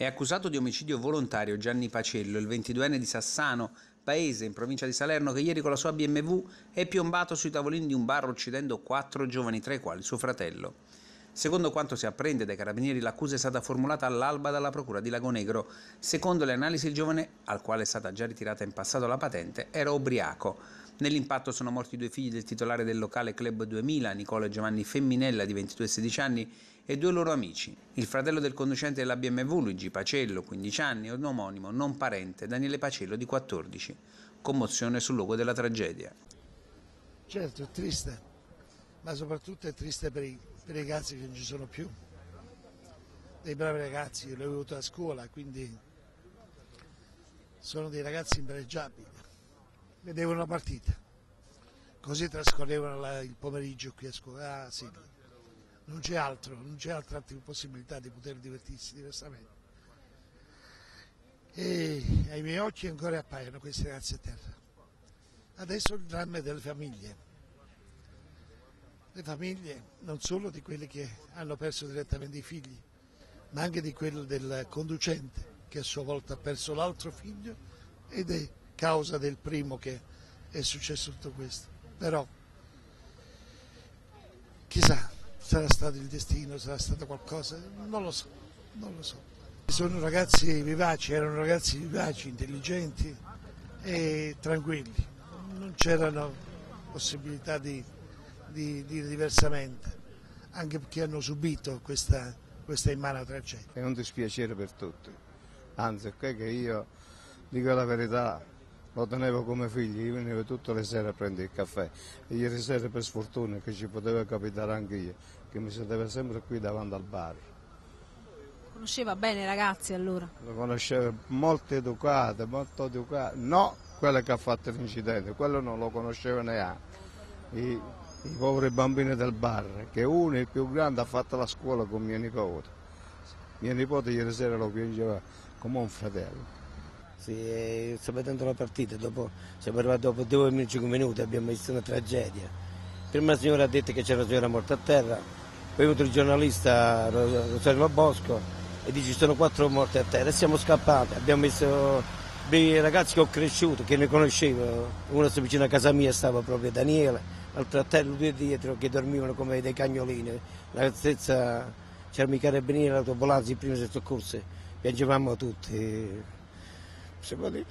È accusato di omicidio volontario Gianni Pacello, il 22enne di Sassano, paese in provincia di Salerno, che ieri con la sua BMW è piombato sui tavolini di un bar uccidendo quattro giovani, tra i quali suo fratello. Secondo quanto si apprende dai carabinieri, l'accusa è stata formulata all'alba dalla procura di Lagonegro. Secondo le analisi, il giovane, al quale è stata già ritirata in passato la patente, era ubriaco. Nell'impatto sono morti due figli del titolare del locale Club 2000, Nicola Giovanni Femminella, di 22 e 16 anni, e due loro amici. Il fratello del conducente della BMW, Luigi Pacello, 15 anni, e un omonimo non parente, Daniele Pacello, di 14. Commozione sul luogo della tragedia. Certo, è triste, ma soprattutto è triste per i, per i ragazzi che non ci sono più. Dei bravi ragazzi, li ho avuto a scuola, quindi sono dei ragazzi impareggiabili vedevano la partita. Così trascorrevano la, il pomeriggio qui a scuola. Ah, sì. Non c'è altro, non c'è altra possibilità di poter divertirsi diversamente. E ai miei occhi ancora appaiono questi ragazzi a terra. Adesso il dramma delle famiglie. Le famiglie non solo di quelli che hanno perso direttamente i figli, ma anche di quello del conducente che a sua volta ha perso l'altro figlio ed è causa del primo che è successo tutto questo. Però chissà, sarà stato il destino, sarà stato qualcosa, non lo so, non lo so. Sono ragazzi vivaci, erano ragazzi vivaci, intelligenti e tranquilli, non c'erano possibilità di, di dire diversamente, anche perché hanno subito questa, questa immane tragedia. È un dispiacere per tutti, anzi è che io dico la verità, lo tenevo come figlio, io venivo tutte le sere a prendere il caffè e ieri sera per sfortuna che ci poteva capitare anche io, che mi sedeva sempre qui davanti al bar. Conosceva bene i ragazzi allora? Lo conosceva molto educato, molto educato, no quello che ha fatto l'incidente, quello non lo conosceva neanche. I, I poveri bambini del bar, che uno, il più grande, ha fatto la scuola con mio nipote. Mio nipote ieri sera lo piangeva come un fratello. Sì, sto vedendo la partita, dopo, siamo arrivati dopo 2-5 minuti, abbiamo visto una tragedia. Prima la signora ha detto che c'era una signora morta a terra, poi è venuto il giornalista Rosario Bosco e dice ci sono quattro morti a terra e siamo scappati. Abbiamo visto dei ragazzi che ho cresciuto, che ne conoscevo, uno sta vicino a casa mia stava proprio Daniele, l'altro a terra, due dietro che dormivano come dei cagnolini. La stessa c'erano i carabinieri, l'autobolanza, i primi soccorsi, piangevamo tutti. все болить.